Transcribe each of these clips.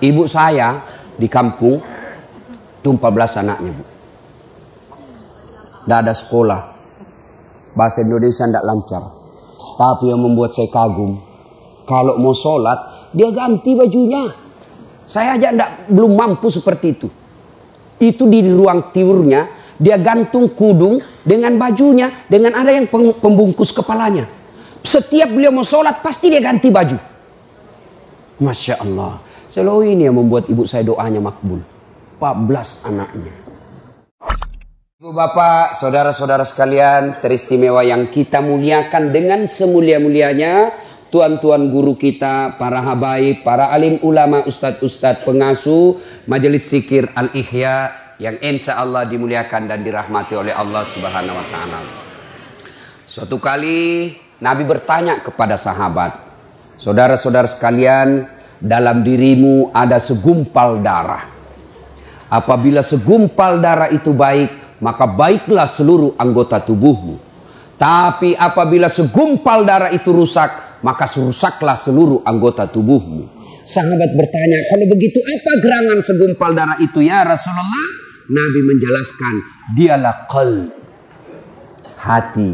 Ibu saya di kampung itu 14 anaknya bu. Tidak ada sekolah. Bahasa Indonesia tidak lancar. Tapi yang membuat saya kagum. Kalau mau sholat, dia ganti bajunya. Saya aja enggak, belum mampu seperti itu. Itu di ruang tiurnya, dia gantung kudung dengan bajunya, dengan ada yang pembungkus kepalanya. Setiap beliau mau sholat, pasti dia ganti baju. Masya Allah. Selalu ini yang membuat ibu saya doanya makbul. 14 anaknya. Ibu bapak, saudara-saudara sekalian, teristimewa yang kita muliakan dengan semulia-mulianya. Tuan-tuan guru kita, para habaib, para alim ulama, ustadz-ustadz pengasuh, majelis sikir al-ihya yang insya Allah dimuliakan dan dirahmati oleh Allah subhanahu wa ta'ala. Suatu kali Nabi bertanya kepada sahabat, saudara-saudara sekalian, dalam dirimu ada segumpal darah. Apabila segumpal darah itu baik, maka baiklah seluruh anggota tubuhmu. Tapi apabila segumpal darah itu rusak, maka rusaklah seluruh anggota tubuhmu. Sahabat bertanya, kalau begitu apa gerangan segumpal darah itu ya Rasulullah? Nabi menjelaskan, dialah qalb. Hati.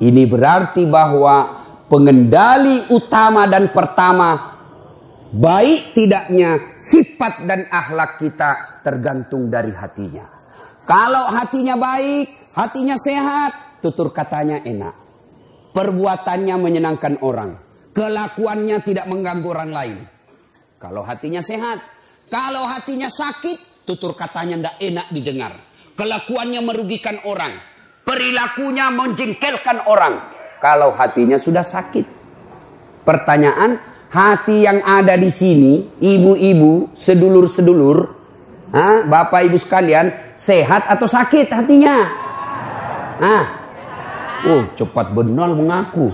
Ini berarti bahwa pengendali utama dan pertama Baik tidaknya sifat dan akhlak kita tergantung dari hatinya. Kalau hatinya baik, hatinya sehat, tutur katanya enak. Perbuatannya menyenangkan orang. Kelakuannya tidak mengganggu orang lain. Kalau hatinya sehat. Kalau hatinya sakit, tutur katanya tidak enak didengar. Kelakuannya merugikan orang. Perilakunya menjengkelkan orang. Kalau hatinya sudah sakit. Pertanyaan, hati yang ada di sini, ibu-ibu, sedulur-sedulur, bapak ibu sekalian, sehat atau sakit hatinya? Ah, oh cepat benar mengaku.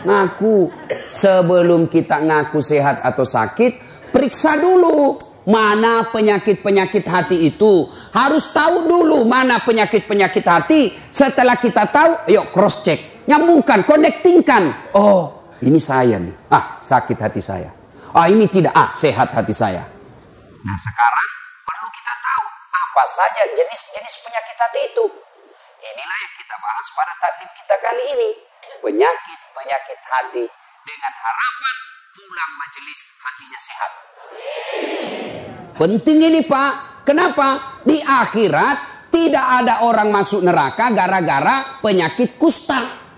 Ngaku. Sebelum kita ngaku sehat atau sakit, periksa dulu mana penyakit-penyakit hati itu. Harus tahu dulu mana penyakit-penyakit hati. Setelah kita tahu, yuk cross check. Nyambungkan, connectingkan. Oh, ini saya nih. Ah, sakit hati saya. Ah, ini tidak. Ah, sehat hati saya. Nah, sekarang perlu kita tahu apa saja jenis-jenis penyakit hati itu. Inilah yang kita bahas pada taklim kita kali ini. Penyakit-penyakit hati dengan harapan pulang majelis hatinya sehat. Penting ini Pak. Kenapa? Di akhirat tidak ada orang masuk neraka gara-gara penyakit kusta.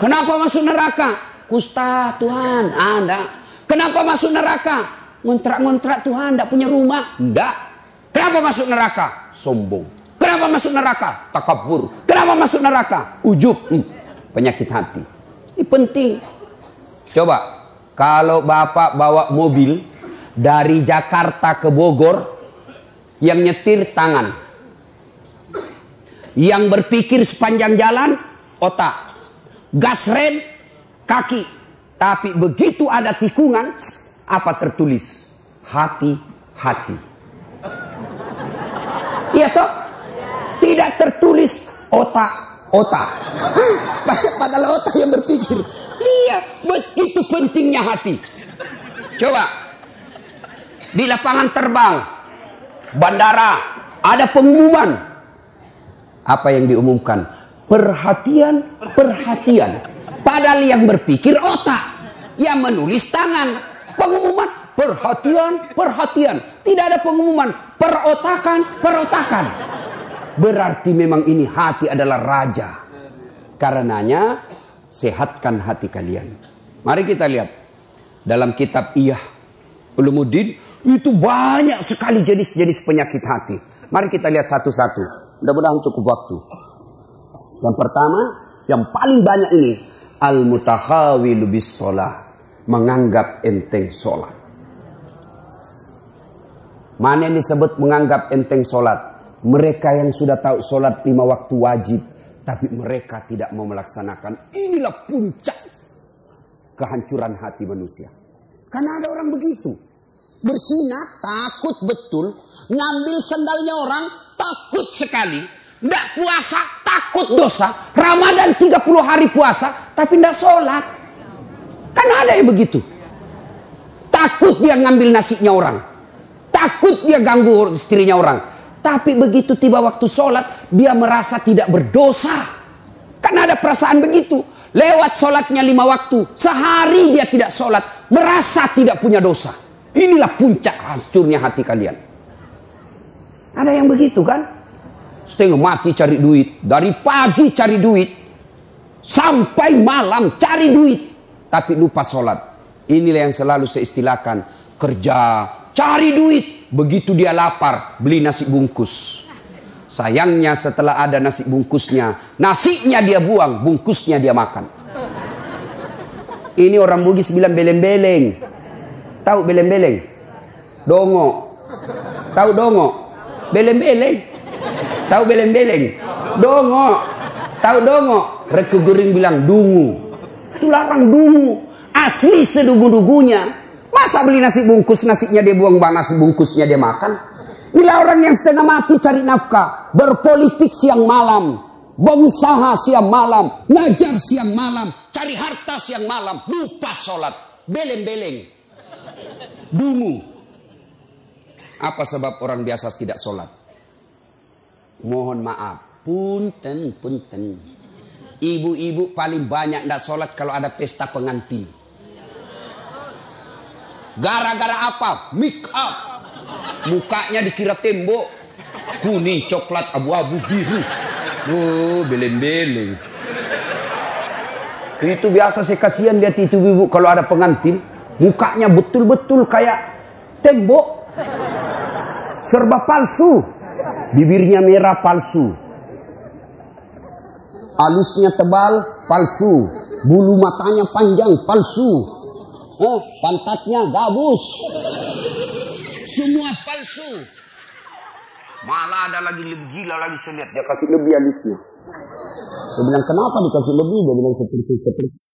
Kenapa masuk neraka? Kusta Tuhan. Anda. Ah, Kenapa masuk neraka? Ngontrak-ngontrak Tuhan, tidak punya rumah. Tidak. Kenapa masuk neraka? Sombong. Kenapa masuk neraka? Takabur. Kenapa masuk neraka? Ujub. Hmm. Penyakit hati. Ini penting. Coba. Kalau Bapak bawa mobil dari Jakarta ke Bogor, yang nyetir tangan. Yang berpikir sepanjang jalan, otak gas rem, kaki. Tapi begitu ada tikungan, apa tertulis? Hati-hati. Iya toh? Tidak tertulis otak-otak. Padahal otak yang berpikir. Iya, begitu pentingnya hati. Coba. Di lapangan terbang, bandara, ada pengumuman. Apa yang diumumkan? Perhatian, perhatian. Padahal yang berpikir otak. Yang menulis tangan. Pengumuman, perhatian, perhatian. Tidak ada pengumuman, perotakan, perotakan. Berarti memang ini hati adalah raja. Karenanya, sehatkan hati kalian. Mari kita lihat. Dalam kitab Iyah. Ulumuddin, itu banyak sekali jenis-jenis penyakit hati. Mari kita lihat satu-satu. Mudah-mudahan cukup waktu. Yang pertama, yang paling banyak ini al-mutakhawilu bis sholah, menganggap enteng sholat. Mana yang disebut menganggap enteng sholat? Mereka yang sudah tahu sholat lima waktu wajib, tapi mereka tidak mau melaksanakan. Inilah puncak kehancuran hati manusia. Karena ada orang begitu. Bersinat, takut betul. Ngambil sendalnya orang, takut sekali. Tidak puasa, takut dosa. Ramadan 30 hari puasa, tapi tidak sholat. Kan ada yang begitu. Takut dia ngambil nasinya orang. Takut dia ganggu istrinya orang. Tapi begitu tiba waktu sholat, dia merasa tidak berdosa. Karena ada perasaan begitu. Lewat sholatnya lima waktu. Sehari dia tidak sholat. Merasa tidak punya dosa. Inilah puncak hancurnya hati kalian. Ada yang begitu kan? Setengah mati cari duit. Dari pagi cari duit. Sampai malam cari duit. Tapi lupa sholat. Inilah yang selalu saya istilahkan. Kerja, cari duit. Begitu dia lapar, beli nasi bungkus. Sayangnya setelah ada nasi bungkusnya, nasinya dia buang, bungkusnya dia makan. Ini orang Bugis bilang beleng-beleng. Tahu beleng-beleng? Dongo. Tahu dongo? Beleng-beleng. Tahu beleng-beleng? Dongo. Tahu dongo? Reku Gering bilang dungu. Itu larang dungu. Asli sedugu-dugunya. Masa beli nasi bungkus, nasinya dia buang, bang nasi bungkusnya dia makan? Inilah orang yang setengah mati cari nafkah. Berpolitik siang malam. Berusaha siang malam. Ngajar siang malam. Cari harta siang malam. Lupa sholat. Beleng-beleng. Dungu. Apa sebab orang biasa tidak sholat? Mohon maaf. Punten, punten. Ibu-ibu paling banyak tidak sholat kalau ada pesta pengantin. Gara-gara apa? Make up. Mukanya dikira tembok. Kuning, coklat, abu-abu, biru. Oh, beleng-beleng. Itu biasa saya kasihan lihat itu ibu kalau ada pengantin. Mukanya betul-betul kayak tembok. Serba palsu. Bibirnya merah palsu. Alisnya tebal palsu. Bulu matanya panjang palsu. Oh, pantatnya gabus. Semua palsu. Malah ada lagi lebih gila lagi saya lihat. Dia kasih lebih alisnya. Saya bilang kenapa dikasih lebih? Dia bilang seperti seperti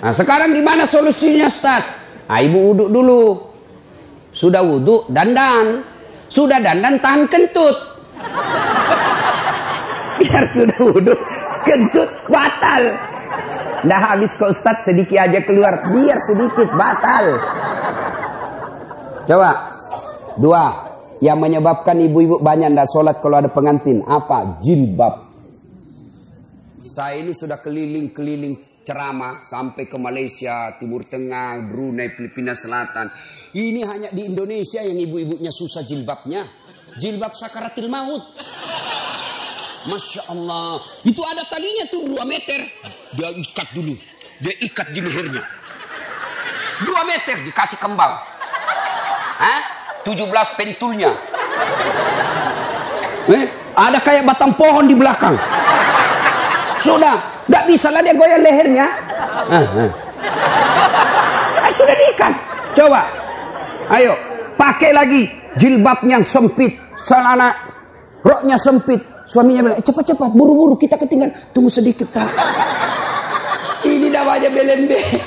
Nah sekarang gimana solusinya Ustaz? Nah, ibu wuduk dulu. Sudah wuduk, dandan. Sudah dandan, tahan kentut. Biar sudah wuduk, kentut batal. Dah habis ke Ustaz sedikit aja keluar. Biar sedikit batal. Coba. Dua. Yang menyebabkan ibu-ibu banyak tidak sholat kalau ada pengantin. Apa? Jilbab. Saya ini sudah keliling-keliling ceramah sampai ke Malaysia, Timur Tengah, Brunei, Filipina Selatan. Ini hanya di Indonesia yang ibu-ibunya susah jilbabnya. Jilbab sakaratil maut. Masya Allah. Itu ada talinya tuh 2 meter. Dia ikat dulu. Dia ikat di lehernya. 2 meter dikasih kembang. Hah? 17 pentulnya. Eh, ada kayak batang pohon di belakang. Sudah, Gak bisa lah dia goyang lehernya. Ah, ah. Eh, sudah diikat. Coba. Ayo. Pakai lagi jilbabnya yang sempit. Celana roknya sempit. Suaminya bilang, eh, cepat-cepat, buru-buru kita ketinggalan. Tunggu sedikit pak. Ini namanya belen-belen.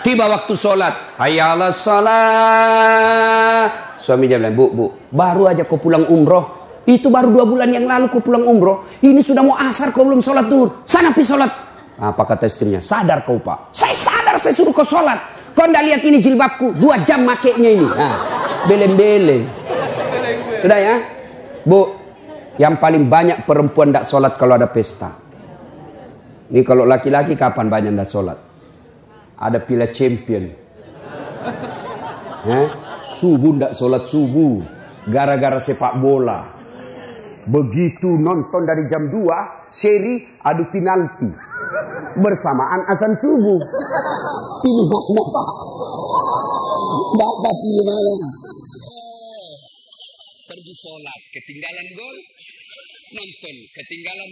Tiba waktu sholat. Hayalah sholat. Suaminya bilang, bu, bu, baru aja kau pulang umroh. Itu baru dua bulan yang lalu kau pulang umroh. Ini sudah mau asar kau belum sholat duhur. Sana pi sholat. Apa kata istrinya? Sadar kau pak. Saya sadar saya suruh kau sholat. Kau ndak lihat ini jilbabku. Dua jam makainya ini. Nah, beleng-beleng. Sudah ya? Bu, yang paling banyak perempuan ndak sholat kalau ada pesta. Ini kalau laki-laki kapan banyak ndak sholat? Ada pila champion. Eh? Subuh ndak sholat subuh. Gara-gara sepak bola. Begitu nonton dari jam 2, seri adu penalti. Bersamaan azan subuh. Pilih mana Pak? Bapak pilih mana? Pergi sholat, ketinggalan gol. Nonton, ketinggalan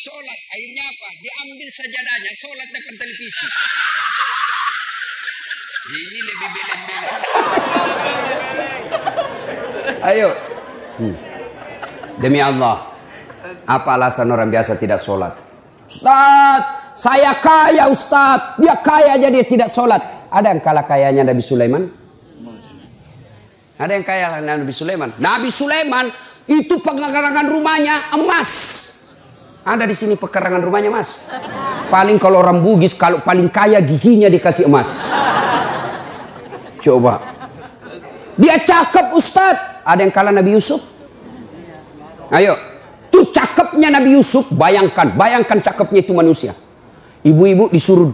sholat. Akhirnya apa? Diambil sajadahnya, sholat depan televisi. Ini lebih beleng-beleng. Ayo. Hmm. Demi Allah. Apa alasan orang biasa tidak sholat? Ustaz, saya kaya Ustaz. Dia kaya aja dia tidak sholat. Ada yang kalah kayanya Nabi Sulaiman? Ada yang kaya Nabi Sulaiman? Nabi Sulaiman itu pekarangan rumahnya emas. Ada di sini pekarangan rumahnya mas. Paling kalau orang Bugis kalau paling kaya giginya dikasih emas. Coba. Dia cakep Ustaz. Ada yang kalah Nabi Yusuf? Ayo. Tuh cakepnya Nabi Yusuf. Bayangkan. Bayangkan cakepnya itu manusia. Ibu-ibu disuruh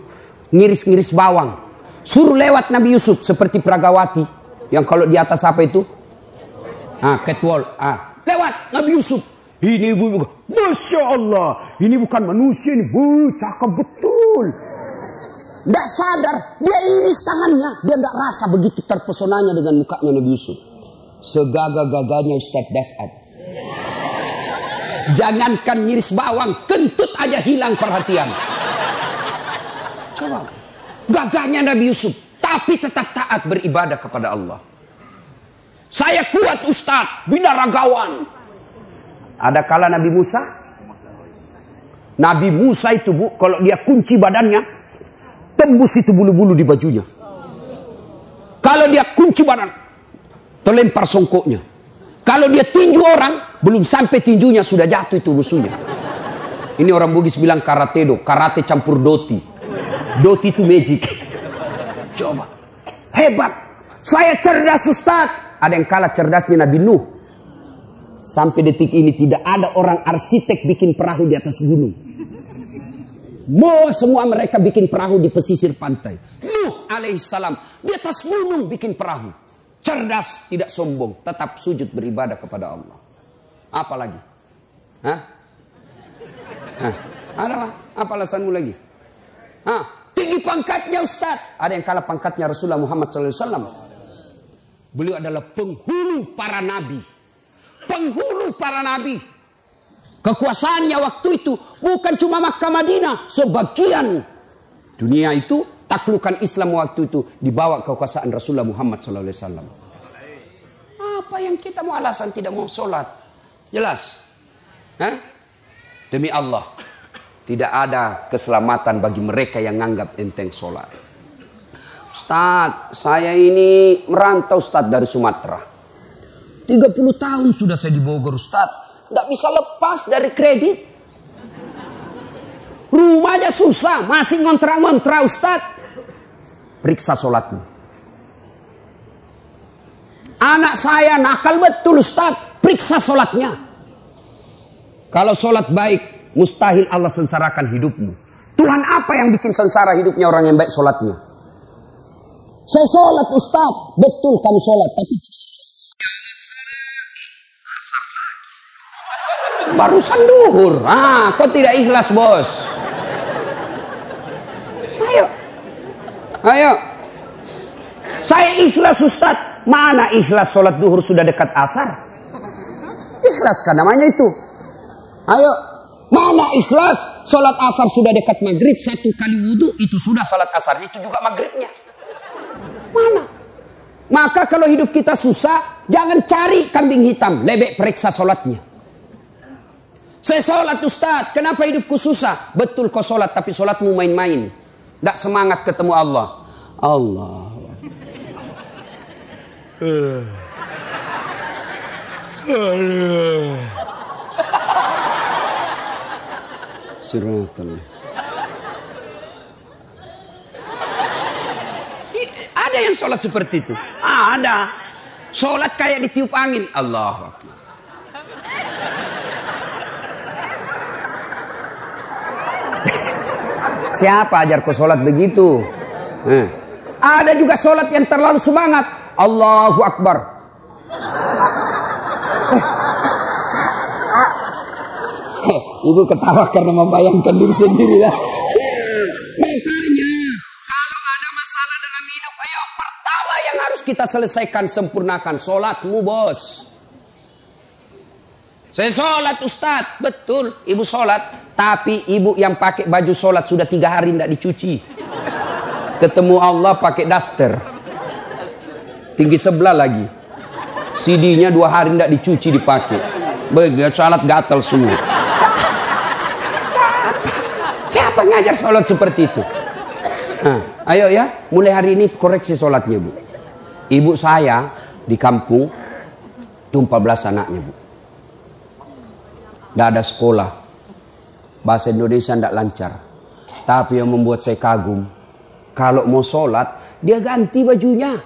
ngiris-ngiris bawang. Suruh lewat Nabi Yusuf. Seperti Pragawati. Yang kalau di atas apa itu? Ah, catwalk. Ah, lewat Nabi Yusuf. Ini ibu ibu, Masya Allah, ini bukan manusia ini, bu, cakep betul. Tidak sadar, dia iris tangannya, dia tidak rasa begitu terpesonanya dengan mukanya Nabi Yusuf. Segagah-gagahnya Ustaz Dasad. Jangankan ngiris bawang, kentut aja hilang perhatian. Coba, gagahnya Nabi Yusuf, tapi tetap taat beribadah kepada Allah. Saya kuat Ustaz, binaragawan. Ada kala Nabi Musa. Nabi Musa itu bu, kalau dia kunci badannya, tembus itu bulu-bulu di bajunya. Kalau dia kunci badan, terlempar songkoknya. Kalau dia tinju orang, belum sampai tinjunya sudah jatuh itu musuhnya. Ini orang Bugis bilang karate do, karate campur doti. Doti itu magic. Coba. Hebat. Saya cerdas Ustaz. Ada yang kalah cerdasnya Nabi Nuh. Sampai detik ini tidak ada orang arsitek bikin perahu di atas gunung. Mau semua mereka bikin perahu di pesisir pantai. Nuh alaihissalam di atas gunung bikin perahu. Cerdas, tidak sombong, tetap sujud beribadah kepada Allah. Apalagi? Hah? Hah? Ada apa? Apa alasanmu lagi? Hah? Tinggi pangkatnya Ustaz. Ada yang kalah pangkatnya Rasulullah Muhammad SAW. Beliau adalah penghulu para nabi penghulu para nabi. Kekuasaannya waktu itu bukan cuma Makkah Madinah, sebagian dunia itu taklukan Islam waktu itu dibawa kekuasaan Rasulullah Muhammad SAW. Apa yang kita mau alasan tidak mau sholat? Jelas. Hah? Demi Allah, tidak ada keselamatan bagi mereka yang menganggap enteng sholat. Ustaz, saya ini merantau Ustaz dari Sumatera. 30 tahun sudah saya di Bogor Ustaz. Tidak bisa lepas dari kredit. Rumahnya susah. Masih ngontrak-ngontrak Ustaz. Periksa sholatmu. Anak saya nakal betul Ustaz. Periksa sholatnya. Kalau sholat baik, mustahil Allah sengsarakan hidupmu. Tuhan apa yang bikin sengsara hidupnya orang yang baik sholatnya? Saya sholat Ustaz. Betul kamu sholat. Tapi Barusan duhur. Ah, kok tidak ikhlas, Bos? Ayo. Ayo. Saya ikhlas, Ustaz. Mana ikhlas sholat duhur sudah dekat asar? Kan namanya itu. Ayo. Mana ikhlas sholat asar sudah dekat maghrib. Satu kali wudhu itu sudah sholat asarnya. Itu juga maghribnya. Mana? Maka kalau hidup kita susah, jangan cari kambing hitam. Lebek periksa sholatnya. Saya sholat Ustaz, kenapa hidupku susah? Betul kau sholat, tapi sholatmu main-main. Tidak semangat ketemu Allah. Allah. Siratul. Ada yang sholat seperti itu. Ada. Sholat kayak ditiup angin. Allah. Siapa ajar kau sholat begitu? Eh. Ada juga sholat yang terlalu semangat. Allahu Akbar. Eh. Ibu ketawa karena membayangkan diri sendiri lah. Makanya kalau ada masalah dalam hidup, ayo pertama yang harus kita selesaikan sempurnakan sholatmu bos. Saya sholat Ustadz, betul ibu sholat. Tapi ibu yang pakai baju sholat sudah tiga hari tidak dicuci. Ketemu Allah pakai daster. Tinggi sebelah lagi. CD-nya dua hari tidak dicuci dipakai. Begitu sholat gatal semua. Siapa ngajar sholat seperti itu? Nah, ayo ya, mulai hari ini koreksi sholatnya bu. Ibu saya di kampung itu 14 anaknya bu. Tidak ada sekolah. Bahasa Indonesia tidak lancar. Tapi yang membuat saya kagum. Kalau mau sholat, dia ganti bajunya.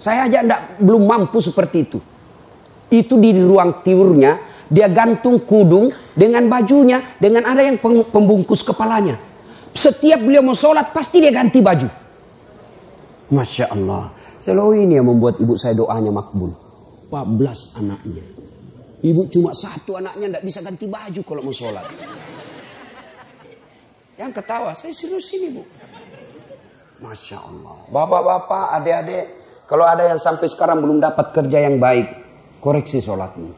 Saya aja enggak, belum mampu seperti itu. Itu di ruang tiurnya, dia gantung kudung dengan bajunya, dengan ada yang pembungkus kepalanya. Setiap beliau mau sholat, pasti dia ganti baju. Masya Allah. Selalu ini yang membuat ibu saya doanya makbul. 14 anaknya. Ibu cuma satu anaknya tidak bisa ganti baju kalau mau sholat. Yang ketawa, saya serius ini bu. Masya Allah. Bapak-bapak, adik-adik, kalau ada yang sampai sekarang belum dapat kerja yang baik, koreksi sholatmu.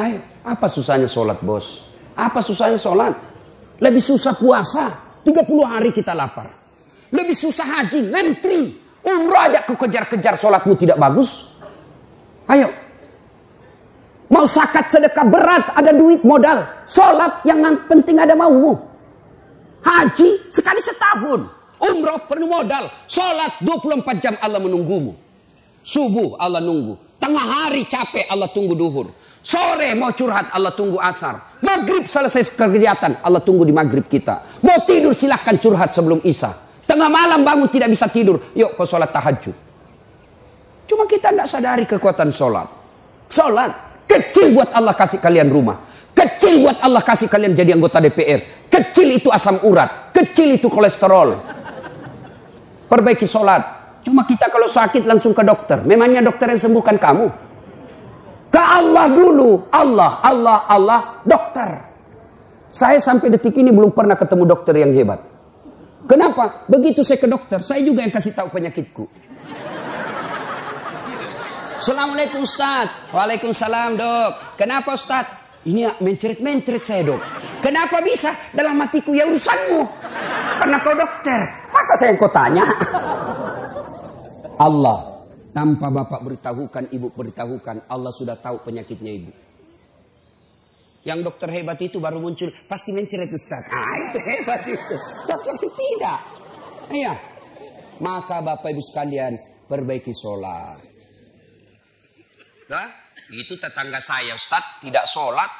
Nah, apa susahnya sholat bos? Apa susahnya sholat? Lebih susah puasa. 30 hari kita lapar. Lebih susah haji, ngantri. Umroh aja kejar-kejar sholatmu tidak bagus. Ayo. Mau sakat sedekah berat, ada duit modal. Sholat yang penting ada maumu. Haji sekali setahun. Umroh penuh modal. Sholat 24 jam Allah menunggumu. Subuh Allah nunggu. Tengah hari capek Allah tunggu duhur. Sore mau curhat Allah tunggu asar. Maghrib selesai kegiatan Allah tunggu di maghrib kita. Mau tidur silahkan curhat sebelum isya. Tengah malam bangun tidak bisa tidur. Yuk kau sholat tahajud. Cuma kita tidak sadari kekuatan sholat. Sholat. Kecil buat Allah kasih kalian rumah. Kecil buat Allah kasih kalian jadi anggota DPR. Kecil itu asam urat. Kecil itu kolesterol. Perbaiki sholat. Cuma kita kalau sakit langsung ke dokter. Memangnya dokter yang sembuhkan kamu? Ke Allah dulu. Allah, Allah, Allah, dokter. Saya sampai detik ini belum pernah ketemu dokter yang hebat. Kenapa? Begitu saya ke dokter, saya juga yang kasih tahu penyakitku. Assalamualaikum Ustaz. Waalaikumsalam dok. Kenapa Ustaz? Ini mencret-mencret saya dok. Kenapa bisa? Dalam matiku ya urusanmu. Karena kau dokter. Masa saya yang kau tanya? Allah tanpa bapak beritahukan, ibu beritahukan, Allah sudah tahu penyakitnya ibu. Yang dokter hebat itu baru muncul, pasti menceret Ustaz. Ah itu hebat itu. Dokter tidak. Iya. Maka bapak ibu sekalian, perbaiki sholat. Nah, itu tetangga saya Ustaz, tidak sholat.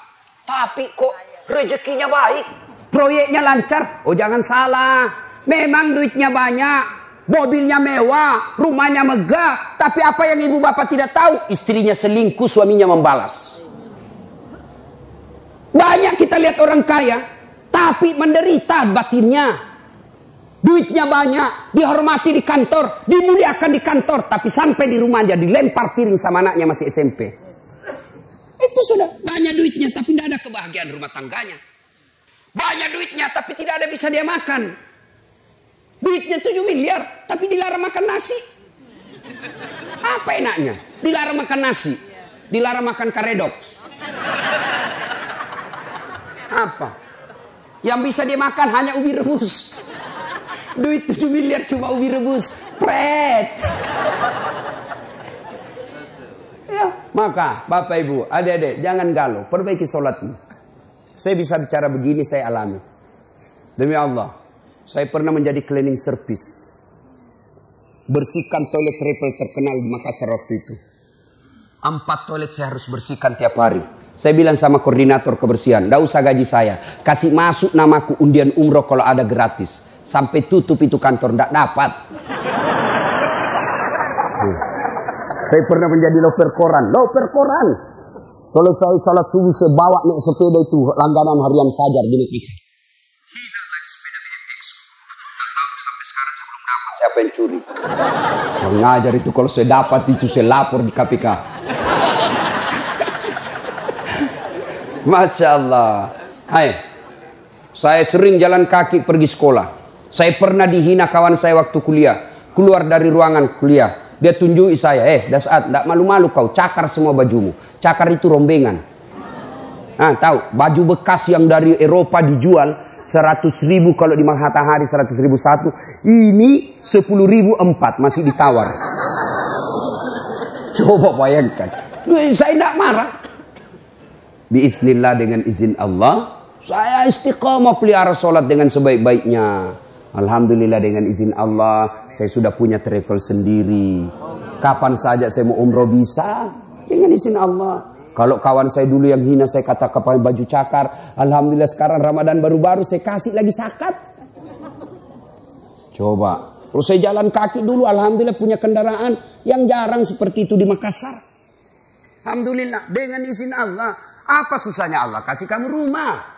Tapi kok rezekinya baik. Proyeknya lancar. Oh jangan salah. Memang duitnya banyak. Mobilnya mewah, rumahnya megah. Tapi apa yang ibu bapak tidak tahu? Istrinya selingkuh, suaminya membalas. Banyak kita lihat orang kaya, tapi menderita batinnya. Duitnya banyak, dihormati di kantor, dimuliakan di kantor. Tapi sampai di rumah aja dilempar piring sama anaknya masih SMP. Itu sudah banyak duitnya, tapi tidak ada kebahagiaan rumah tangganya. Banyak duitnya, tapi tidak ada bisa dia makan. Duitnya 7 miliar, tapi dilarang makan nasi. Apa enaknya? Dilarang makan nasi. Dilarang makan karedok. Apa? Yang bisa dia makan hanya ubi rebus. Duit 7 miliar cuma ubi rebus. Pret. Ya, maka Bapak Ibu, adik-adik, jangan galau, perbaiki sholatmu. Saya bisa bicara begini, saya alami. Demi Allah, saya pernah menjadi cleaning service. Bersihkan toilet triple terkenal di Makassar waktu itu. Empat toilet saya harus bersihkan tiap hari. Saya bilang sama koordinator kebersihan, tidak usah gaji saya. Kasih masuk namaku undian umroh kalau ada gratis. Sampai tutup itu kantor, tidak dapat. Saya pernah menjadi loper koran. Loper koran. Selesai salat subuh saya bawa nih sepeda itu langganan harian fajar di Makassar. siapa yang curi. Mengajar itu kalau saya dapat itu saya lapor di KPK. Masya Allah. Hai, saya sering jalan kaki pergi sekolah. Saya pernah dihina kawan saya waktu kuliah. Keluar dari ruangan kuliah. Dia tunjuki saya, eh Dasat, tidak malu-malu kau, cakar semua bajumu. Cakar itu rombengan. Nah, tahu, baju bekas yang dari Eropa dijual, Seratus ribu kalau di matahari seratus ribu satu. Ini sepuluh ribu empat masih ditawar. Coba bayangkan. Saya tidak marah. Biiznillah dengan izin Allah. Saya istiqomah pelihara sholat dengan sebaik-baiknya. Alhamdulillah dengan izin Allah, saya sudah punya travel sendiri. Kapan saja saya mau umroh bisa, dengan izin Allah. Kalau kawan saya dulu yang hina saya kata pakai baju cakar. Alhamdulillah sekarang Ramadan baru-baru saya kasih lagi sakat. Coba. Terus saya jalan kaki dulu. Alhamdulillah punya kendaraan yang jarang seperti itu di Makassar. Alhamdulillah dengan izin Allah. Apa susahnya Allah kasih kamu rumah?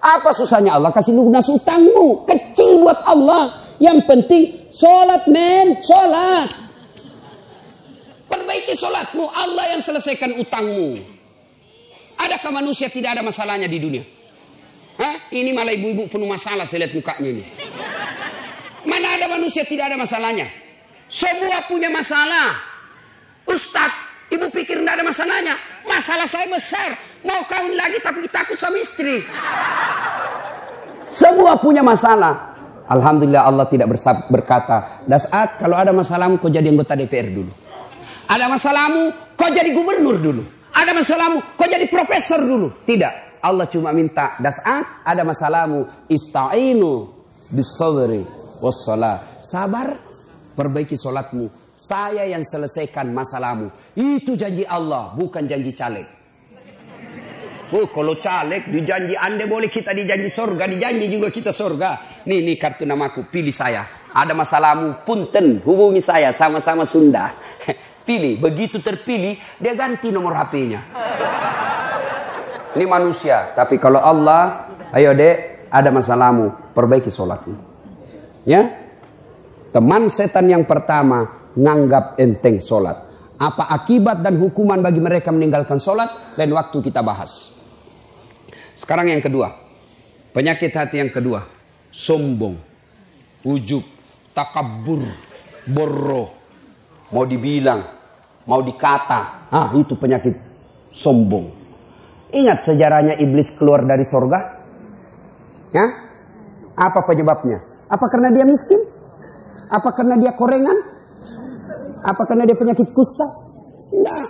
Apa susahnya Allah kasih lunas utangmu? Kecil buat Allah. Yang penting sholat men, sholat. Perbaiki sholatmu, Allah yang selesaikan utangmu. Adakah manusia tidak ada masalahnya di dunia? Hah? Ini malah ibu-ibu penuh masalah saya lihat mukanya ini. Mana ada manusia tidak ada masalahnya? Semua punya masalah. Ustadz, ibu pikir tidak ada masalahnya? Masalah saya besar. Mau kawin lagi tapi takut sama istri. Semua punya masalah. Alhamdulillah Allah tidak berkata, Dasat kalau ada masalahmu kau jadi anggota DPR dulu. Ada masalahmu, kau jadi gubernur dulu. Ada masalahmu, kau jadi profesor dulu. Tidak. Allah cuma minta das'at, ada masalahmu, ista'inu bisawri wassalah. Sabar, perbaiki solatmu. Saya yang selesaikan masalahmu. Itu janji Allah, bukan janji caleg. Oh, kalau caleg dijanji anda boleh kita dijanji sorga, dijanji juga kita sorga. Nih, nih kartu namaku, pilih saya. Ada masalahmu, punten, hubungi saya, sama-sama Sunda. Pilih, begitu terpilih dia ganti nomor HP-nya. Ini manusia, tapi kalau Allah, ayo dek, ada masalahmu, perbaiki sholatmu. Ya, teman setan yang pertama nganggap enteng sholat. Apa akibat dan hukuman bagi mereka meninggalkan sholat? Dan waktu kita bahas. Sekarang yang kedua, penyakit hati yang kedua, sombong, ujub, takabur, borroh, mau dibilang, mau dikata, ah itu penyakit sombong. Ingat sejarahnya iblis keluar dari sorga? Ya? Apa penyebabnya? Apa karena dia miskin? Apa karena dia korengan? Apa karena dia penyakit kusta? Tidak.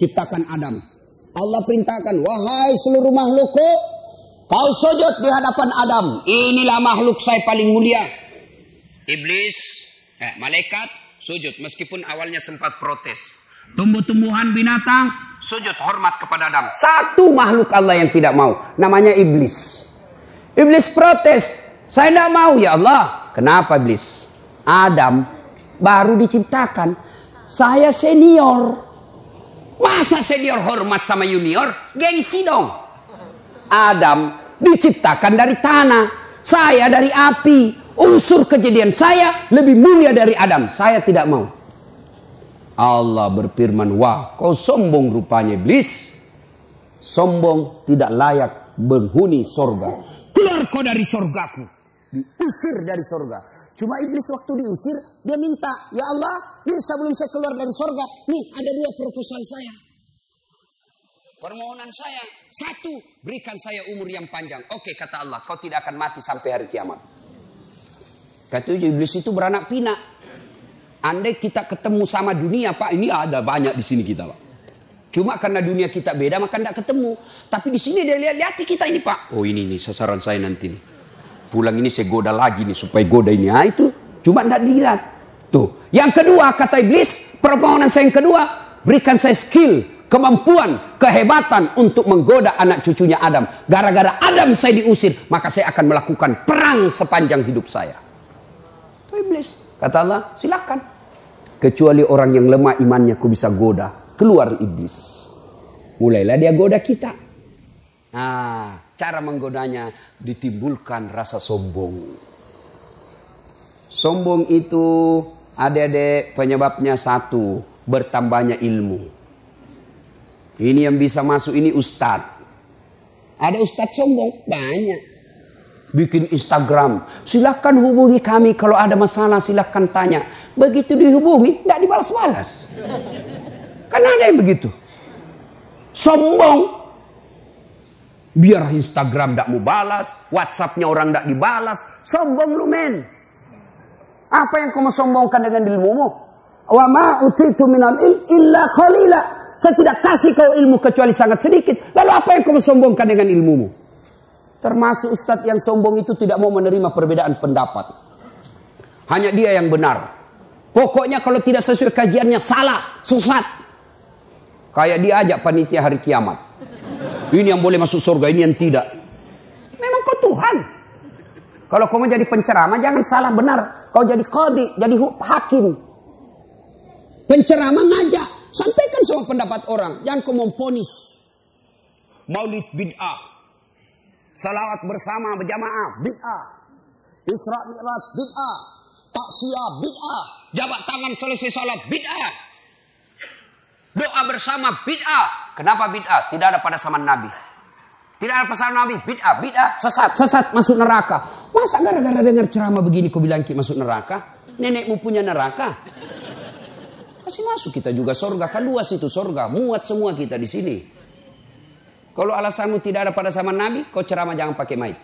Ciptakan Adam. Allah perintahkan, wahai seluruh makhlukku, kau sujud di hadapan Adam. Inilah makhluk saya paling mulia. Iblis, eh, malaikat, sujud meskipun awalnya sempat protes. Tumbuh-tumbuhan binatang sujud hormat kepada Adam. Satu makhluk Allah yang tidak mau, namanya iblis. Iblis protes, saya tidak mau ya Allah. Kenapa iblis? Adam baru diciptakan, saya senior. Masa senior hormat sama junior? Gengsi dong. Adam diciptakan dari tanah, saya dari api unsur kejadian saya lebih mulia dari Adam. Saya tidak mau. Allah berfirman, wah kau sombong rupanya iblis. Sombong tidak layak menghuni sorga. Keluar kau dari sorgaku. Diusir dari sorga. Cuma iblis waktu diusir, dia minta, ya Allah, nih sebelum saya keluar dari sorga, nih ada dua proposal saya. Permohonan saya, satu, berikan saya umur yang panjang. Oke, kata Allah, kau tidak akan mati sampai hari kiamat. Kata iblis itu beranak pinak. Andai kita ketemu sama dunia, Pak, ini ada banyak di sini kita, Pak. Cuma karena dunia kita beda, maka tidak ketemu. Tapi di sini dia lihat-lihat kita ini, Pak. Oh ini nih sasaran saya nanti nih. Pulang ini saya goda lagi nih supaya goda ini. Ah itu cuma tidak dilihat. Tuh. Yang kedua kata iblis, permohonan saya yang kedua, berikan saya skill, kemampuan, kehebatan untuk menggoda anak cucunya Adam. Gara-gara Adam saya diusir, maka saya akan melakukan perang sepanjang hidup saya iblis. Kata Allah, silakan. Kecuali orang yang lemah imannya ku bisa goda. Keluar iblis. Mulailah dia goda kita. Nah, cara menggodanya ditimbulkan rasa sombong. Sombong itu adik-adik penyebabnya satu, bertambahnya ilmu. Ini yang bisa masuk ini ustadz. Ada ustadz sombong? Banyak bikin Instagram. Silahkan hubungi kami kalau ada masalah silahkan tanya. Begitu dihubungi tidak dibalas-balas. Karena ada yang begitu. Sombong. Biar Instagram tidak mau balas, Whatsappnya orang tidak dibalas. Sombong lu men. Apa yang kamu sombongkan dengan ilmumu? Wa ma utitu minal il illa khalila. Saya tidak kasih kau ilmu kecuali sangat sedikit. Lalu apa yang kamu sombongkan dengan ilmumu? Termasuk ustadz yang sombong itu tidak mau menerima perbedaan pendapat. Hanya dia yang benar. Pokoknya kalau tidak sesuai kajiannya salah, sesat. Kayak dia ajak panitia hari kiamat. Ini yang boleh masuk surga, ini yang tidak. Memang kau Tuhan. Kalau kau mau jadi penceramah jangan salah benar. Kau jadi kodi, jadi hakim. Penceramah ngajak, sampaikan semua pendapat orang, jangan kau memponis. Maulid bid'ah, Salawat bersama berjamaah bid'ah. Isra Mi'raj bid'ah. Taksiyah bid'ah. Jabat tangan selesai salat bid'ah. Doa bersama bid'ah. Kenapa bid'ah? Tidak ada pada zaman Nabi. Tidak ada pesan Nabi, bid'ah, bid'ah, sesat, sesat, masuk neraka. Masa gara-gara dengar ceramah begini kau bilang kita masuk neraka? Nenekmu punya neraka. Masih masuk kita juga surga, kan luas itu surga, muat semua kita di sini. Kalau alasanmu tidak ada pada zaman Nabi, kau ceramah jangan pakai mic.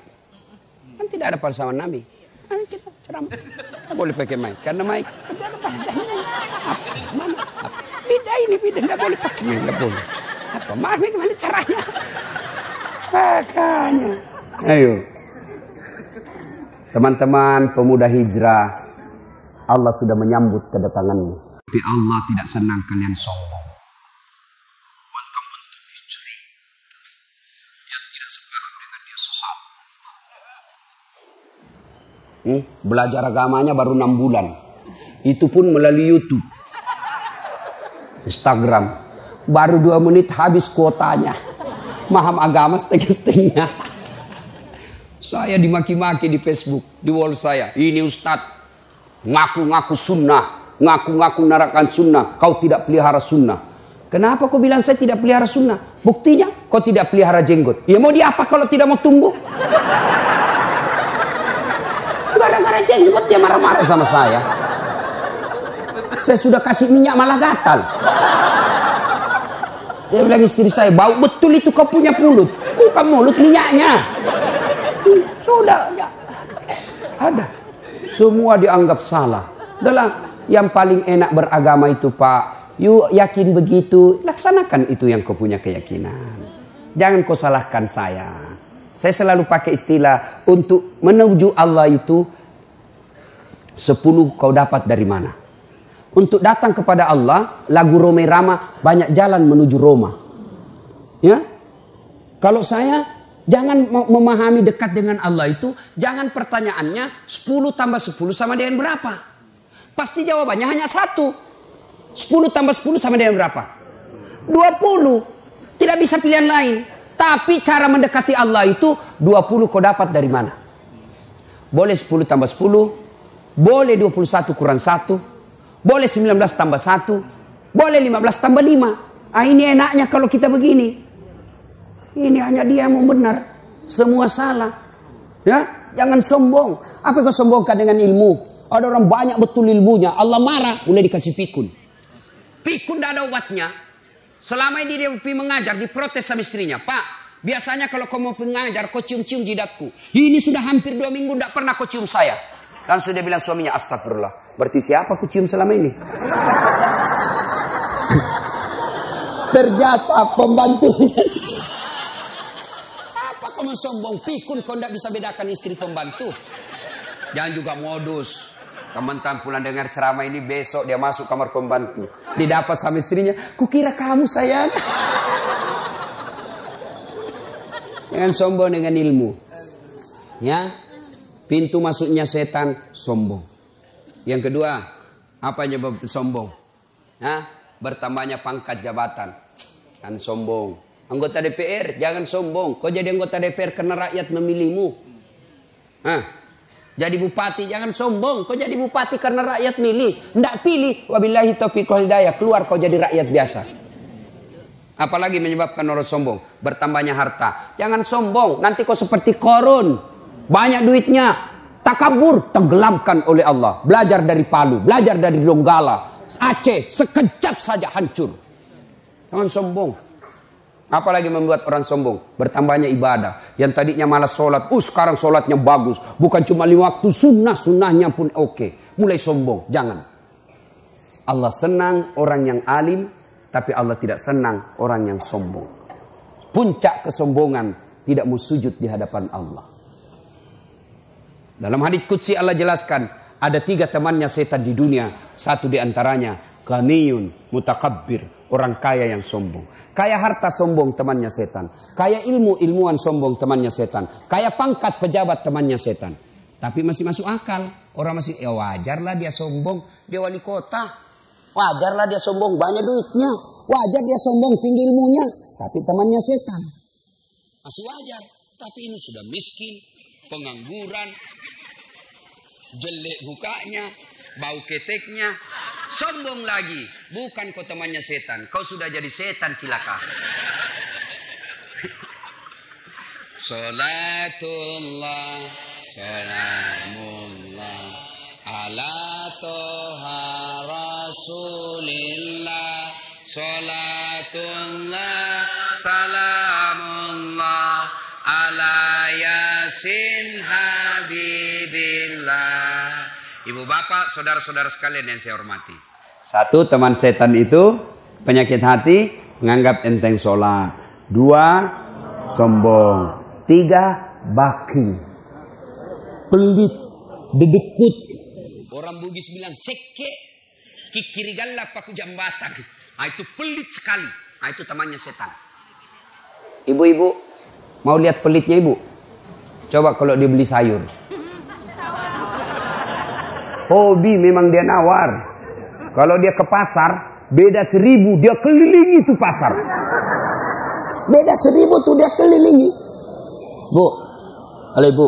Kan tidak ada pada zaman Nabi. Kan kita ceramah. Tidak boleh pakai mic. Karena mic. Mana? Beda ini, beda. Tidak boleh pakai mic. Tidak boleh. Apa? Maaf, gimana caranya? Makanya. Ayo. Teman-teman pemuda hijrah. Allah sudah menyambut kedatanganmu. Tapi Allah tidak senang kalian sombong. Hmm? Belajar agamanya baru enam bulan. Itu pun melalui YouTube. Instagram. Baru dua menit habis kuotanya. Maham agama setengah-setengah. Saya dimaki-maki di Facebook, di wall saya. Ini Ustadz, ngaku-ngaku sunnah, ngaku-ngaku narakan sunnah, kau tidak pelihara sunnah. Kenapa kau bilang saya tidak pelihara sunnah? Buktinya kau tidak pelihara jenggot. Ya mau diapa kalau tidak mau tumbuh? Gara-gara jenggot dia marah-marah sama saya. Saya sudah kasih minyak malah gatal. Dia bilang istri saya, bau betul itu kau punya mulut. Bukan mulut minyaknya. Sudah. Ya. Ada. Semua dianggap salah. Dalam yang paling enak beragama itu Pak. Yuk yakin begitu. Laksanakan itu yang kau punya keyakinan. Jangan kau salahkan saya. Saya selalu pakai istilah untuk menuju Allah itu sepuluh kau dapat dari mana. Untuk datang kepada Allah, lagu Rome Rama banyak jalan menuju Roma. Ya, kalau saya jangan memahami dekat dengan Allah itu, jangan pertanyaannya 10 tambah 10 sama dengan berapa. Pasti jawabannya hanya satu. 10 tambah 10 sama dengan berapa? 20. Tidak bisa pilihan lain. Tapi cara mendekati Allah itu 20 kau dapat dari mana? Boleh 10 tambah 10, boleh 21 kurang 1, boleh 19 tambah 1, boleh 15 tambah 5. Ah ini enaknya kalau kita begini. Ini hanya dia yang benar. Semua salah. Ya, jangan sombong. Apa kau sombongkan dengan ilmu? Ada orang banyak betul ilmunya. Allah marah, mulai dikasih pikun. Pikun tidak ada obatnya. Selama ini dia mengajar, diprotes sama istrinya. Pak, biasanya kalau kau mau mengajar, kau cium-cium jidatku. Ini sudah hampir dua minggu, tidak pernah kau cium saya. Langsung dia bilang suaminya, astagfirullah. Berarti siapa kau cium selama ini? Ternyata pembantunya. Mau sombong? Pikun kau tidak bisa bedakan istri pembantu. Jangan juga modus. Teman-teman dengar ceramah ini besok dia masuk kamar pembantu. Didapat sama istrinya, kukira kamu sayang. Jangan sombong dengan ilmu. Ya, pintu masuknya setan sombong. Yang kedua, apa nyebab sombong? Hah? Bertambahnya pangkat jabatan. Kan sombong. Anggota DPR, jangan sombong. Kau jadi anggota DPR karena rakyat memilihmu. Hah? Jadi bupati jangan sombong. Kau jadi bupati karena rakyat milih. Tidak pilih. Wabillahi taufiq hidayah. Keluar kau jadi rakyat biasa. Apalagi menyebabkan orang sombong. Bertambahnya harta. Jangan sombong. Nanti kau seperti korun. Banyak duitnya. Takabur. Tenggelamkan oleh Allah. Belajar dari Palu. Belajar dari Donggala. Aceh. Sekejap saja hancur. Jangan sombong. Apalagi membuat orang sombong. Bertambahnya ibadah. Yang tadinya malas sholat. Uh sekarang sholatnya bagus. Bukan cuma lima waktu. Sunnah. Sunnahnya pun oke. Okay. Mulai sombong. Jangan. Allah senang orang yang alim. Tapi Allah tidak senang orang yang sombong. Puncak kesombongan. tidak mau sujud di hadapan Allah. Dalam hadis kutsi Allah jelaskan, ada tiga temannya setan di dunia. Satu di antaranya, ganiyun, mutakabbir, orang kaya yang sombong. Kaya harta sombong temannya setan. Kaya ilmu ilmuwan sombong temannya setan. Kaya pangkat pejabat temannya setan. Tapi masih masuk akal. Orang masih ya wajarlah dia sombong, dia wali kota. Wajarlah dia sombong, banyak duitnya. Wajar dia sombong, tinggi ilmunya. Tapi temannya setan. Masih wajar. Tapi ini sudah miskin, pengangguran, jelek bukanya, bau keteknya, sombong lagi. Bukan kau temannya setan, kau sudah jadi setan cilaka. Salatullah, salamullah, ala toha rasulillah, salatullah, bapak, saudara-saudara sekalian yang saya hormati. Satu, teman setan itu penyakit hati, menganggap enteng sholat. Dua, sombong. Tiga, baki. Pelit, dedekut. Orang Bugis bilang seke, kikirigalla paku jambatan. Nah, itu pelit sekali. Nah, itu temannya setan. Ibu-ibu, mau lihat pelitnya ibu? Coba kalau dia beli sayur. Hobi memang dia nawar. Kalau dia ke pasar, beda seribu, dia kelilingi tuh pasar. Beda seribu tuh dia kelilingi. Bu, halo ibu.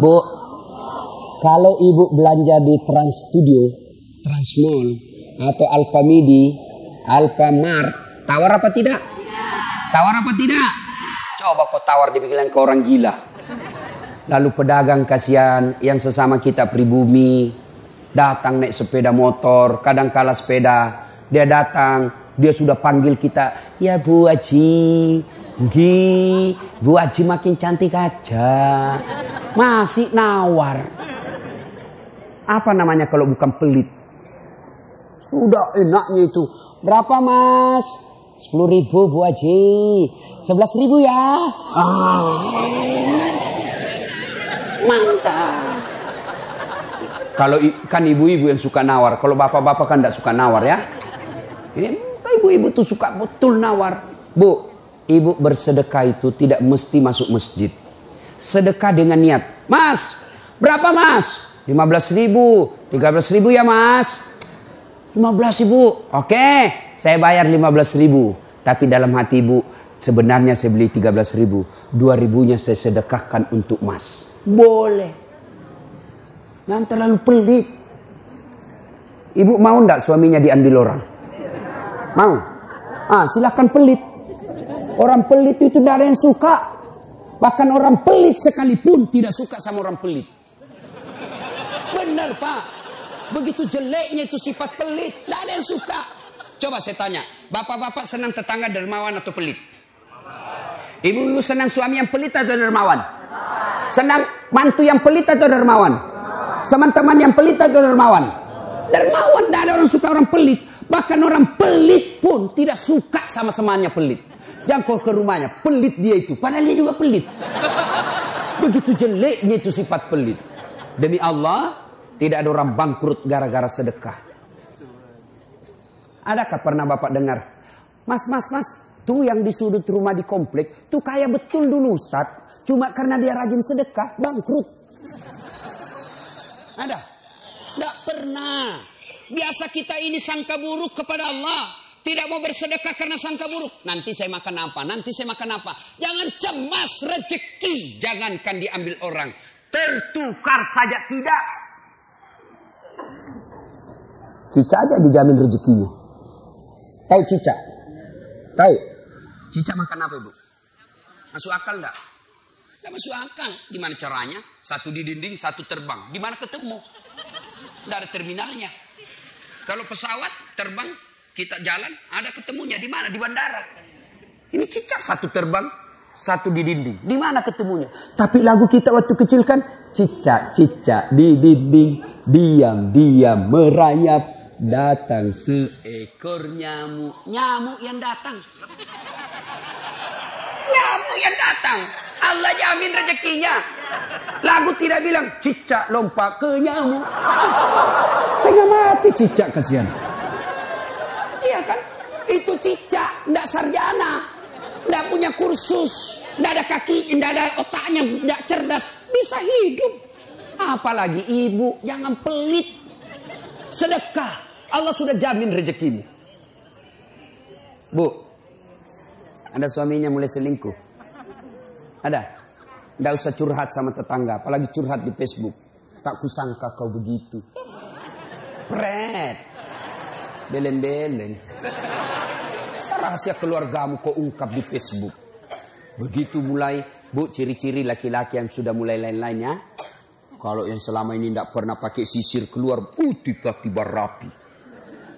Bu, kalau ibu belanja di Trans Studio, Trans Mall, atau Alfamidi, Alfamart, tawar apa tidak? Tawar apa tidak? Coba kau tawar dibilang ke orang gila. Lalu pedagang kasihan yang sesama kita pribumi datang naik sepeda motor, kadang kala sepeda, dia datang, dia sudah panggil kita, ya Bu Haji, Gi, Bu Haji makin cantik aja. Masih nawar. Apa namanya kalau bukan pelit? Sudah enaknya itu. Berapa mas? 10 ribu Bu Haji. 11 ribu ya. Ah. Mantap. Kalau kan ibu-ibu yang suka nawar. Kalau bapak-bapak kan tidak suka nawar ya. Ini ibu-ibu tuh suka betul nawar. Bu, ibu bersedekah itu tidak mesti masuk masjid. Sedekah dengan niat. Mas, berapa mas? 15 ribu. 13 ribu ya mas? 15 ribu. Oke, saya bayar 15 ribu. Tapi dalam hati ibu, sebenarnya saya beli 13 ribu. 2 ribunya saya sedekahkan untuk mas. Boleh. Jangan terlalu pelit. Ibu mau ndak suaminya diambil orang? Mau? Ah, silakan pelit. Orang pelit itu tidak ada yang suka. Bahkan orang pelit sekalipun tidak suka sama orang pelit. Benar pak. Begitu jeleknya itu sifat pelit. Tidak ada yang suka. Coba saya tanya. Bapak-bapak senang tetangga dermawan atau pelit? Ibu-ibu senang suami yang pelit atau dermawan? Senang mantu yang pelit atau dermawan? Teman-teman yang pelit atau dermawan? Dermawan, tidak ada orang suka orang pelit. Bahkan orang pelit pun tidak suka sama semuanya pelit. Jangkau ke rumahnya, pelit dia itu. Padahal dia juga pelit. Begitu jeleknya itu sifat pelit. Demi Allah, tidak ada orang bangkrut gara-gara sedekah. Adakah pernah Bapak dengar? Mas, mas, mas, tuh yang di sudut rumah di komplek, tuh kaya betul dulu Ustaz. Cuma karena dia rajin sedekah, bangkrut. Ada? Tidak pernah. Biasa kita ini sangka buruk kepada Allah. Tidak mau bersedekah karena sangka buruk. Nanti saya makan apa? Nanti saya makan apa? Jangan cemas rezeki. Jangankan diambil orang. Tertukar saja tidak. Cica aja dijamin rezekinya. Tahu Cica? Tahu? Cica makan apa ibu? Masuk akal enggak? Enggak masuk akal. Gimana caranya? Satu di dinding, satu terbang. Gimana ketemu? Enggak ada terminalnya. Kalau pesawat terbang, kita jalan, ada ketemunya di mana? Di bandara. Ini cicak satu terbang, satu di dinding. Di mana ketemunya? Tapi lagu kita waktu kecil kan cicak, cicak di dinding, diam, diam merayap. Datang seekor nyamuk, nyamuk yang datang. Kamu yang datang. Allah jamin rezekinya. Lagu tidak bilang cicak lompat ke nyamuk. Tengah mati cicak kasihan. Iya kan? Itu cicak, tidak sarjana. Tidak punya kursus. Tidak ada kaki, tidak ada otaknya, tidak cerdas. Bisa hidup. Apalagi ibu, jangan pelit. Sedekah. Allah sudah jamin rezekimu. Bu, ada suaminya mulai selingkuh. Ada? Tidak usah curhat sama tetangga, apalagi curhat di Facebook. Tak kusangka kau begitu. Pret. Beleng-beleng. Rahasia keluargamu kau ungkap di Facebook. Begitu mulai, bu, ciri-ciri laki-laki yang sudah mulai lain-lainnya. Kalau yang selama ini tidak pernah pakai sisir keluar, uh, tiba-tiba rapi.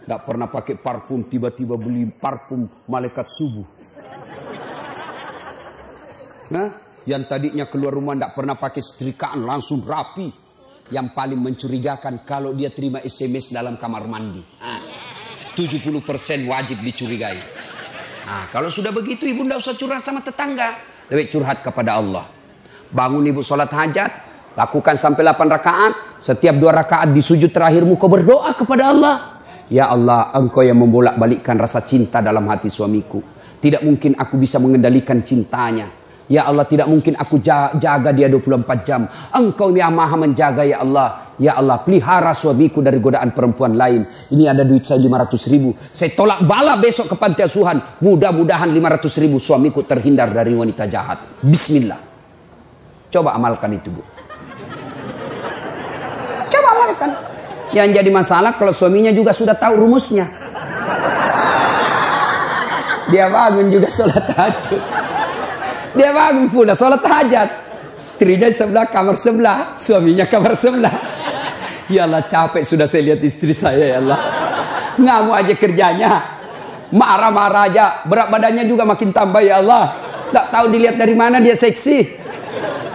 Tidak pernah pakai parfum, tiba-tiba beli parfum malaikat subuh. Nah, yang tadinya keluar rumah tidak pernah pakai setrikaan, langsung rapi. Yang paling mencurigakan kalau dia terima SMS dalam kamar mandi. Ah, 70% wajib dicurigai. Nah, kalau sudah begitu ibu tidak usah curhat sama tetangga. Lebih curhat kepada Allah. Bangun ibu sholat hajat. Lakukan sampai 8 rakaat. Setiap dua rakaat di sujud terakhirmu kau berdoa kepada Allah. Ya Allah, engkau yang membolak balikkan rasa cinta dalam hati suamiku. Tidak mungkin aku bisa mengendalikan cintanya. Ya Allah tidak mungkin aku jaga dia 24 jam. Engkau yang maha menjaga ya Allah. Ya Allah pelihara suamiku dari godaan perempuan lain. Ini ada duit saya 500 ribu. Saya tolak bala besok ke pantai asuhan. Mudah-mudahan 500 ribu suamiku terhindar dari wanita jahat. Bismillah. Coba amalkan itu bu. Coba amalkan. Yang jadi masalah kalau suaminya juga sudah tahu rumusnya. Dia bangun juga sholat tahajud. Dia bangun pula sholat hajat. Istrinya sebelah kamar sebelah, suaminya kamar sebelah. Ya Allah capek sudah saya lihat istri saya ya Allah. Ngamuk aja kerjanya. Marah-marah aja. Berat badannya juga makin tambah ya Allah. Tak tahu dilihat dari mana dia seksi.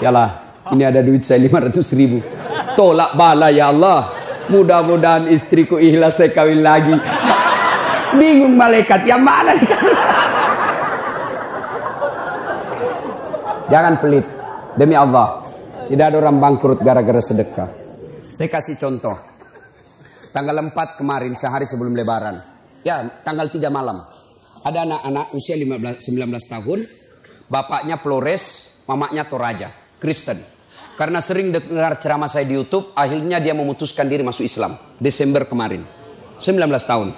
Ya Allah, ini ada duit saya 500 ribu. Tolak bala ya Allah. Mudah-mudahan istriku ikhlas saya kawin lagi. Bingung malaikat yang mana nih Jangan pelit. Demi Allah. Tidak ada orang bangkrut gara-gara sedekah. Saya kasih contoh. Tanggal 4 kemarin sehari sebelum lebaran. Ya tanggal 3 malam. Ada anak-anak usia 15, 19 tahun. Bapaknya Flores, mamanya Toraja. Kristen. Karena sering dengar ceramah saya di Youtube, akhirnya dia memutuskan diri masuk Islam. Desember kemarin. 19 tahun.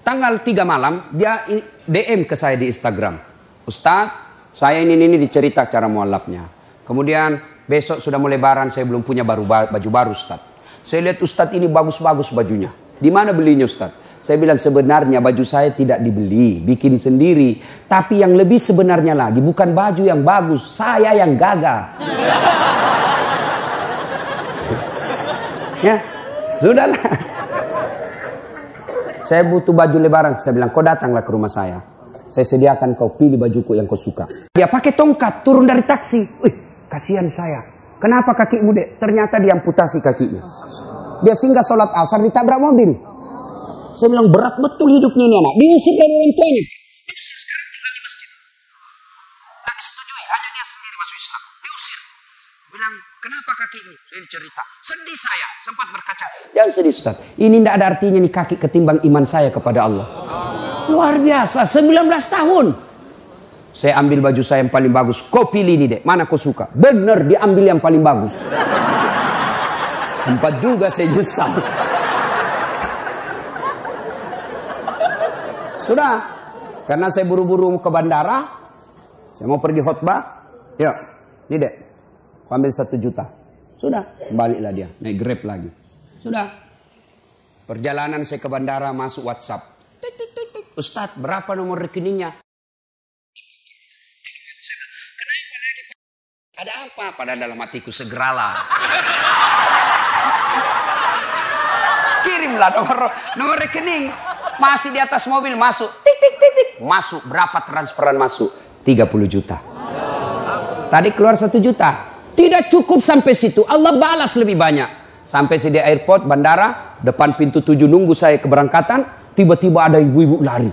Tanggal 3 malam, dia DM ke saya di Instagram. Ustadz, saya ini ini dicerita cara mualafnya. Kemudian besok sudah mulai lebaran, saya belum punya baru baju baru Ustadz. Saya lihat Ustadz ini bagus-bagus bajunya. Di mana belinya Ustadz? Saya bilang sebenarnya baju saya tidak dibeli, bikin sendiri. Tapi yang lebih sebenarnya lagi bukan baju yang bagus, saya yang gagal. ya, sudahlah. Saya butuh baju lebaran. Saya bilang, kau datanglah ke rumah saya. Saya sediakan kau pilih bajuku yang kau suka. Dia pakai tongkat, turun dari taksi. Wih, kasihan saya. Kenapa kaki muda? Ternyata dia amputasi kakinya. Dia singgah sholat asar ditabrak mobil. Saya bilang berat betul hidupnya ini anak. Diusir dari orang tuanya. Diusir sekarang tinggal di masjid. Tak disetujui, hanya dia sendiri masuk Islam. Bilang, kenapa kaki ini? Cerita. Sedih saya, sempat berkaca. Jangan sedih Ustaz. Ini tidak ada artinya nih kaki ketimbang iman saya kepada Allah. Luar biasa, 19 tahun. Saya ambil baju saya yang paling bagus. Kau pilih ini deh, mana kau suka. Bener, diambil yang paling bagus. Sempat juga saya nyesal. Sudah. Karena saya buru-buru ke bandara. Saya mau pergi khutbah. Ya. Ini dek. Ambil satu juta. Sudah. Baliklah dia. Naik grab lagi. Sudah. Perjalanan saya ke bandara masuk WhatsApp. Ustadz berapa nomor rekeningnya? Ada apa pada dalam hatiku segeralah. Kirimlah nomor nomor rekening. Masih di atas mobil masuk. Tik tik tik tik. Masuk berapa transferan masuk? 30 juta. Tadi keluar satu juta. Tidak cukup sampai situ. Allah balas lebih banyak. Sampai saya di airport, bandara, depan pintu tujuh nunggu saya keberangkatan, tiba-tiba ada ibu-ibu lari.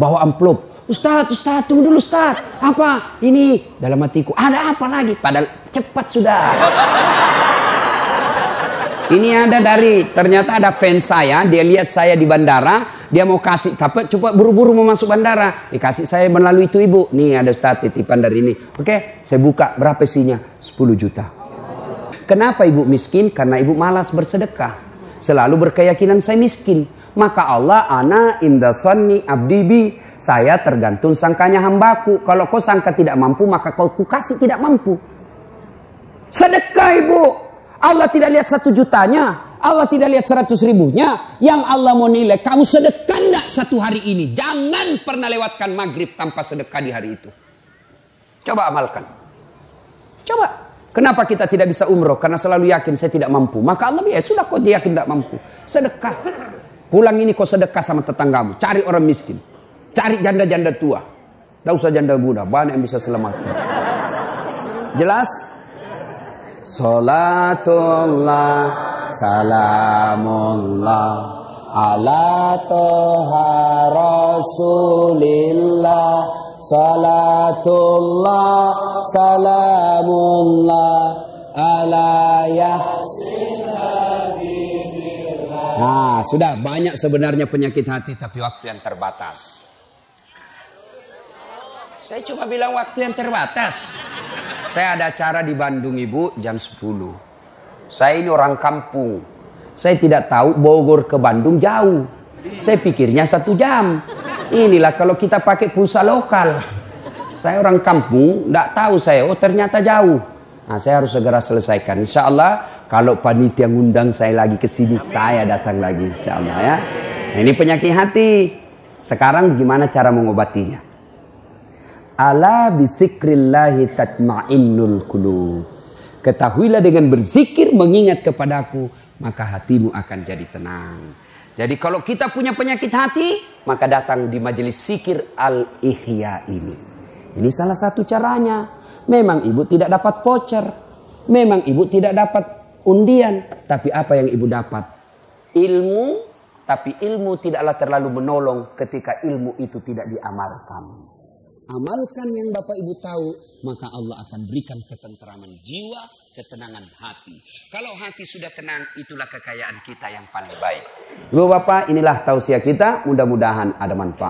Bawa amplop. Ustaz, Ustaz, tunggu dulu Ustaz. Apa? Ini dalam hatiku. Ada apa lagi? Padahal cepat sudah. Ini ada dari, ternyata ada fans saya, dia lihat saya di bandara, dia mau kasih, tapi coba buru-buru mau masuk bandara. Dikasih saya melalui itu ibu. Nih ada Ustaz titipan dari ini. Oke, saya buka, berapa isinya? 10 juta. Kenapa ibu miskin? Karena ibu malas bersedekah. Selalu berkeyakinan saya miskin. Maka Allah, ana indasani abdibi. Saya tergantung sangkanya hambaku. Kalau kau sangka tidak mampu, maka kau kukasih tidak mampu. Sedekah ibu. Allah tidak lihat satu jutanya. Allah tidak lihat seratus ribunya. Yang Allah mau nilai, kamu sedekah enggak satu hari ini. Jangan pernah lewatkan maghrib tanpa sedekah di hari itu. Coba amalkan. Coba. Kenapa kita tidak bisa umroh? Karena selalu yakin saya tidak mampu. Maka Allah ya sudah kau yakin tidak mampu. Sedekah. Pulang ini kau sedekah sama tetanggamu. Cari orang miskin. Cari janda-janda tua. Tidak usah janda muda. Banyak yang bisa selamat. Jelas? Salatullah salamullah ala toha rasulillah salatullah salamullah ala yasin Nah, sudah banyak sebenarnya penyakit hati tapi waktu yang terbatas. Saya cuma bilang waktu yang terbatas. Saya ada acara di Bandung Ibu jam 10. Saya ini orang kampung. Saya tidak tahu Bogor ke Bandung jauh. Saya pikirnya satu jam. Inilah kalau kita pakai pulsa lokal. Saya orang kampung, tidak tahu saya. Oh ternyata jauh. Nah saya harus segera selesaikan. Insya Allah kalau panitia ngundang saya lagi ke sini, saya datang lagi. Insya Allah ya. Nah, ini penyakit hati. Sekarang gimana cara mengobatinya? Ala bisikrillahi tatma'innul qulub. Ketahuilah dengan berzikir mengingat kepadaku, maka hatimu akan jadi tenang. Jadi kalau kita punya penyakit hati, maka datang di majelis zikir al-ihya ini. Ini salah satu caranya. Memang ibu tidak dapat voucher. Memang ibu tidak dapat undian. Tapi apa yang ibu dapat? Ilmu, tapi ilmu tidaklah terlalu menolong ketika ilmu itu tidak diamalkan. Amalkan yang Bapak Ibu tahu, maka Allah akan berikan ketenteraman jiwa, ketenangan hati. Kalau hati sudah tenang, itulah kekayaan kita yang paling baik. Ibu Bapak, inilah tausiah kita, mudah-mudahan ada manfaat.